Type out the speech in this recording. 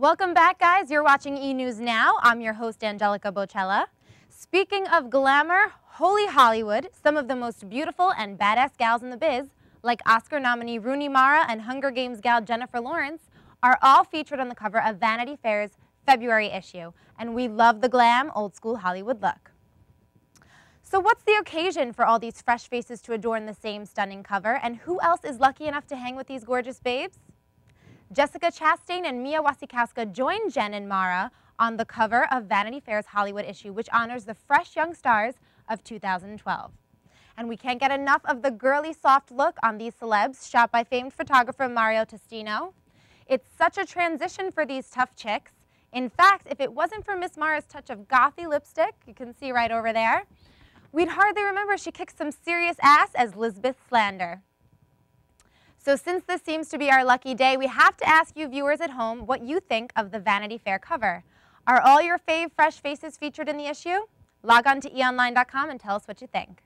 Welcome back, guys. You're watching E! News Now. I'm your host, Angelica Boccella. Speaking of glamour, holy Hollywood, some of the most beautiful and badass gals in the biz, like Oscar nominee Rooney Mara and Hunger Games gal Jennifer Lawrence, are all featured on the cover of Vanity Fair's February issue. And we love the glam, old school Hollywood look. So what's the occasion for all these fresh faces to adorn the same stunning cover, and who else is lucky enough to hang with these gorgeous babes? Jessica Chastain and Mia Wasikowska join Jen and Mara on the cover of Vanity Fair's Hollywood issue, which honors the fresh young stars of 2012. And we can't get enough of the girly soft look on these celebs, shot by famed photographer Mario Testino. It's such a transition for these tough chicks. In fact, if it wasn't for Miss Mara's touch of gothy lipstick, you can see right over there, we'd hardly remember she kicked some serious ass as Lisbeth Salander. So since this seems to be our lucky day, we have to ask you viewers at home what you think of the Vanity Fair cover. Are all your fave fresh faces featured in the issue? Log on to eonline.com and tell us what you think.